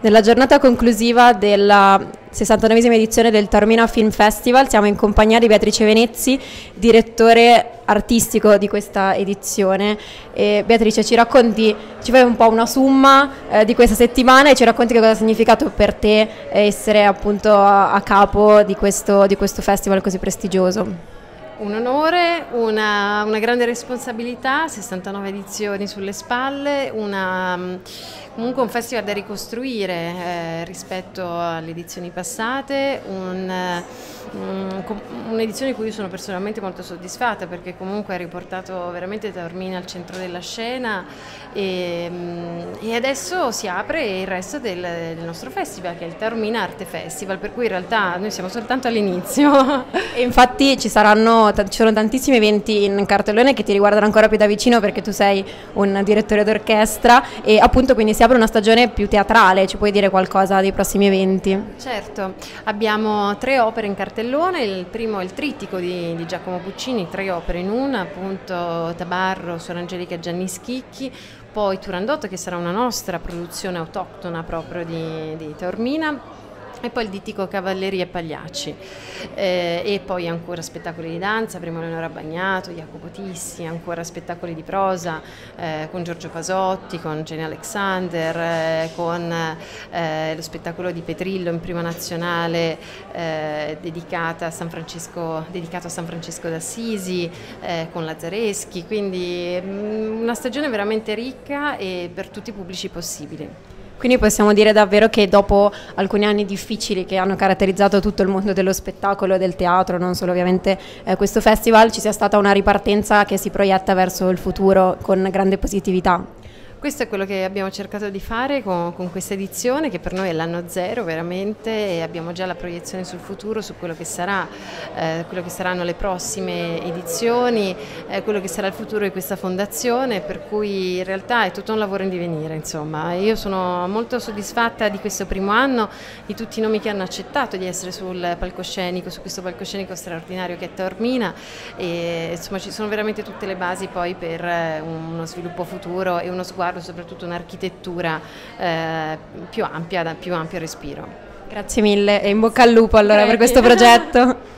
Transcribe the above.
Nella giornata conclusiva della 69esima edizione del Taormina Film Festival siamo in compagnia di Beatrice Venezzi, direttore artistico di questa edizione. E Beatrice, ci racconti, ci fai un po' una summa eh, di questa settimana e ci racconti che cosa ha significato per te essere appunto a, a capo di questo, di questo festival così prestigioso. Un onore, una, una, grande responsabilità, 69 edizioni sulle spalle, una, comunque un festival da ricostruire eh, rispetto alle edizioni passate, un, un'edizione di cui io sono personalmente molto soddisfatta perché comunque ha riportato veramente Taormina al centro della scena e, e adesso si apre il resto del, del, nostro festival che è il Taormina Arte Festival per cui in realtà noi siamo soltanto all'inizio. E infatti ci, saranno, ci sono tantissimi eventi in cartellone che ti riguardano ancora più da vicino perché tu sei un direttore d'orchestra e appunto quindi si apre una stagione più teatrale, ci puoi dire qualcosa dei prossimi eventi? Certo, abbiamo tre opere in cartellone cartellone, il primo è il trittico di, di Giacomo Puccini, tre opere in una, appunto Tabarro, Suor Angelica Gianni Schicchi, poi Turandotto che sarà una nostra produzione autoctona proprio di, di Taormina e poi il dittico Cavalleria e Pagliacci eh, e poi ancora spettacoli di danza, prima Leonora Bagnato, Jacopo Tissi, ancora spettacoli di prosa eh, con Giorgio Pasotti, con Jenny Alexander, eh, con eh, lo spettacolo di Petrillo in prima nazionale eh, dedicato a San Francesco d'Assisi, eh, con Lazzareschi, quindi mh, mm, una stagione veramente ricca e per tutti i pubblici possibili. Quindi possiamo dire davvero che dopo alcuni anni difficili che hanno caratterizzato tutto il mondo dello spettacolo e del teatro, non solo ovviamente eh, questo festival, ci sia stata una ripartenza che si proietta verso il futuro con grande positività. Questo è quello che abbiamo cercato di fare con, con questa edizione che per noi è l'anno zero veramente e abbiamo già la proiezione sul futuro, su quello che, sarà, eh, quello che saranno le prossime edizioni, eh, quello che sarà il futuro di questa fondazione per cui in realtà è tutto un lavoro in divenire insomma. Io sono molto soddisfatta di questo primo anno, di tutti i nomi che hanno accettato di essere sul palcoscenico, su questo palcoscenico straordinario che è Taormina e insomma ci sono veramente tutte le basi poi per eh, uno sviluppo futuro e uno sguardo riguardo soprattutto un'architettura eh, più ampia, da più ampio respiro. Grazie mille e in bocca al lupo allora Grazie. per questo progetto.